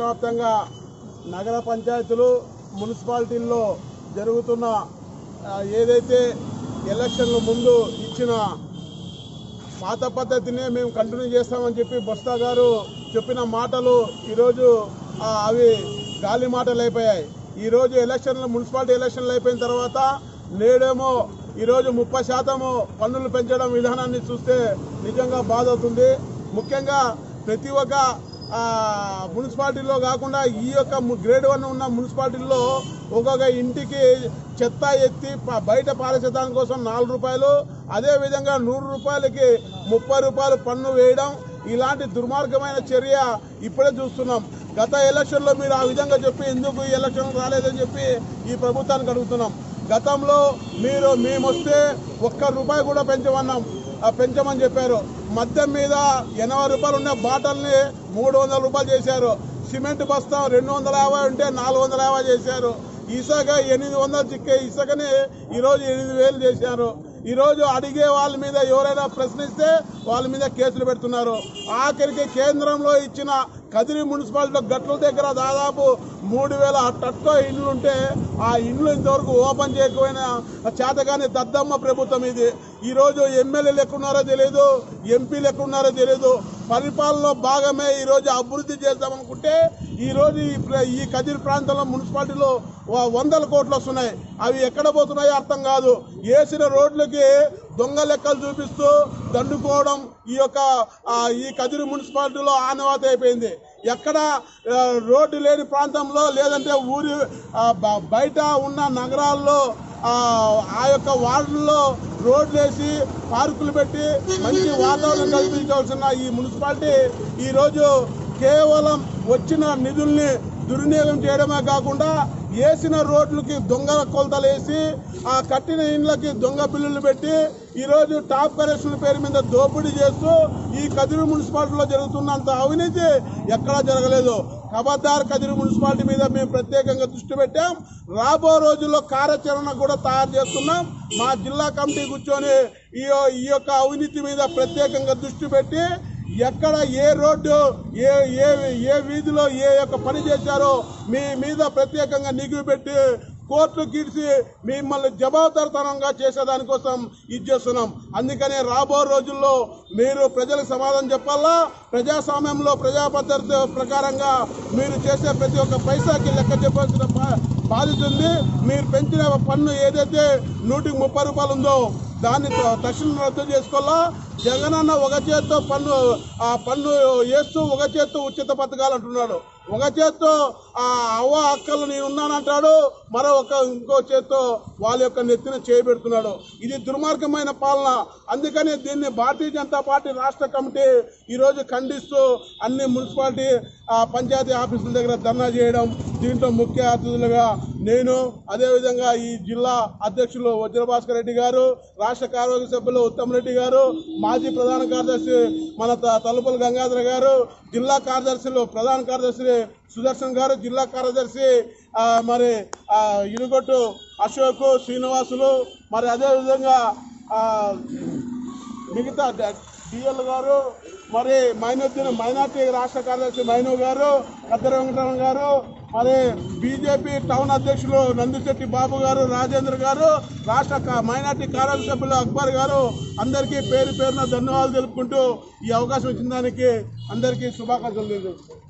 రాష్ట్ర వ్యాప్తంగా నగర పంచాయతీలు మున్సిపాలిటీల్లో జరుగుతున్న ఏదైతే ఎలక్షన్ల ముందు ఇచ్చిన పాత పద్ధతినే మేము కంటిన్యూ చేస్తామని చెప్పి బొస్తా గారు చెప్పిన మాటలు ఈరోజు అవి గాలి మాటలు అయిపోయాయి. ఈరోజు ఎలక్షన్లు మున్సిపాలిటీ ఎలక్షన్లు అయిపోయిన తర్వాత నేడేమో ఈరోజు ముప్పై శాతము పన్నులు పెంచడం విధానాన్ని చూస్తే నిజంగా బాధ అవుతుంది. ముఖ్యంగా ప్రతి ఒక్క మున్సిపాలిటీలో కాకుండా ఈ యొక్క గ్రేడ్ వన్ ఉన్న మున్సిపాలిటీల్లో ఒక్కొక్క ఇంటికి చెత్త ఎత్తి బయట పారేసే దానికోసం నాలుగు రూపాయలు అదేవిధంగా నూరు రూపాయలకి ముప్పై రూపాయలు పన్ను వేయడం ఇలాంటి దుర్మార్గమైన చర్య ఇప్పుడే చూస్తున్నాం. గత ఎలక్షన్లో మీరు ఆ విధంగా చెప్పి ఎందుకు ఈ ఎలక్షన్ రాలేదని చెప్పి ఈ ప్రభుత్వానికి అడుగుతున్నాం. గతంలో మీరు మేమొస్తే ఒక్క రూపాయి కూడా పెంచమన్నాం పెంచమని చెప్పారు. మద్యం మీద ఎనభై రూపాయలు ఉన్న బాటల్ని మూడు వందల రూపాయలు చేశారు. సిమెంట్ బస్తా రెండు వందల యాభై ఉంటే నాలుగు వందల యాభై చేశారు. ఇసుక ఎనిమిది వందలు చిక్కే ఇసుకని ఈరోజు ఎనిమిది వేలు చేశారు. ఈరోజు అడిగే వాళ్ళ మీద ఎవరైనా ప్రశ్నిస్తే వాళ్ళ మీద కేసులు పెడుతున్నారు. ఆఖరికి కేంద్రంలో ఇచ్చిన కదిరి మున్సిపాలిటీ గట్ల దగ్గర దాదాపు మూడు వేల టట్టో ఇండ్లు ఉంటే ఆ ఇండ్లు ఇంతవరకు ఓపెన్ చేయకపోయినా చేతగాని దద్దమ్మ ప్రభుత్వం ఇది. ఈరోజు ఎమ్మెల్యేలు ఎక్కడున్నారో తెలియదు ఎంపీలు ఎక్కడున్నారో తెలియదు పరిపాలనలో భాగమే ఈరోజు అభివృద్ధి చేద్దామనుకుంటే ఈరోజు ఈ ప్ర- కదిరి ప్రాంతంలో మున్సిపాలిటీలో వందల కోట్లు వస్తున్నాయి. అవి ఎక్కడ పోతున్నాయో అర్థం కాదు. వేసిన రోడ్లకి దొంగ లెక్కలు చూపిస్తూ దండుకోవడం ఈ యొక్క ఈ కదిరి మున్సిపాలిటీలో ఆనవాత అయిపోయింది. ఎక్కడ రోడ్డు లేని ప్రాంతంలో లేదంటే ఊరి బయట ఉన్న నగరాల్లో ఆ యొక్క వార్డుల్లో రోడ్లు వేసి పార్కులు పెట్టి మంచి వాతావరణం కల్పించాల్సిన ఈ మున్సిపాలిటీ ఈరోజు కేవలం వచ్చిన నిధుల్ని దుర్వినియోగం చేయడమే కాకుండా వేసిన రోడ్లకి దొంగ కొలతలు వేసి ఆ కట్టిన ఇండ్లకి దొంగ బిల్లులు పెట్టి ఈరోజు టాప్ కరెక్షన్ పేరు మీద దోపిడీ చేస్తూ ఈ కదిరి మున్సిపాలిటీలో జరుగుతున్నంత అవినీతి ఎక్కడా జరగలేదు. ఖబర్దార్ కదిరి మున్సిపాలిటీ మీద మేము ప్రత్యేకంగా దృష్టి పెట్టాం. రాబో రోజుల్లో కార్యాచరణ కూడా తయారు చేస్తున్నాం. మా జిల్లా కమిటీ కూర్చొని ఈ ఈ యొక్క అవినీతి మీద ప్రత్యేకంగా దృష్టి పెట్టి ఎక్కడ ఏ రోడ్డు ఏ ఏ ఏ వీధిలో ఏ యొక్క పని చేశారో మీ మీద ప్రత్యేకంగా నిఘు పెట్టి కోర్టు గీడ్చి మిమ్మల్ని జవాబుదారితనంగా చేసేదానికోసం ఇది చేస్తున్నాం. అందుకనే రాబో రోజుల్లో మీరు ప్రజలకు సమాధానం చెప్పాలా? ప్రజాస్వామ్యంలో ప్రజా ప్రకారంగా మీరు చేసే ప్రతి ఒక్క పైసాకి లెక్క చెప్పాల్సిన బాధ్యత ఉంది. మీరు పెంచిన పన్ను ఏదైతే నూటికి ముప్పై రూపాయలు ఉందో దాన్ని తక్షణం రద్దు చేసుకోవాలా? జగనన్న ఒక చేత్తో పన్ను ఆ పన్ను వేస్తూ ఒక చేత్తో ఉచిత పథకాలు అంటున్నాడు. ఒక చేత్తో ఆ అవ్వ అక్కలు నేను ఉన్నానంటాడు. మరో ఒక ఇంకో చేత్తో వాళ్ళ యొక్క నెత్తిన చేయబెడుతున్నాడు ఇది దుర్మార్గమైన పాలన. అందుకని దీన్ని భారతీయ జనతా పార్టీ రాష్ట్ర కమిటీ ఈరోజు ఖండిస్తూ అన్ని మున్సిపాలిటీ పంచాయతీ ఆఫీసుల దగ్గర ధర్నా చేయడం దీంట్లో ముఖ్య అతిథులుగా నేను అదేవిధంగా ఈ జిల్లా అధ్యక్షులు వజ్రభాస్కర్ రెడ్డి గారు రాష్ట్ర కార్యవర్గ సభ్యులు ఉత్తమ్ రెడ్డి గారు మాజీ ప్రధాన కార్యదర్శి మన త- తలుపుల గంగాధర గారు జిల్లా కార్యదర్శులు ప్రధాన కార్యదర్శి సుదర్శన్ గారు జిల్లా కార్యదర్శి మరి ఇనుగొట్టు అశోక్ శ్రీనివాసులు మరి అదేవిధంగా మిగతా డిఎల్ గారు మరి మైనోద్దీన్ మైనార్టీ రాష్ట్ర కార్యదర్శి మైనో గారు కద్దెర వెంకటరమణ గారు మరి బీజేపీ టౌన్ అధ్యక్షులు నందిశెట్టి బాబు గారు రాజేంద్ర గారు రాష్ట్ర మైనార్టీ కార్యవర్గ సభ్యులు అక్బర్ గారు అందరికీ పేరు పేరున ధన్యవాదాలు తెలుపుకుంటూ ఈ అవకాశం ఇచ్చిన దానికి అందరికీ శుభాకాంక్షలు తెలియజేస్తున్నాను.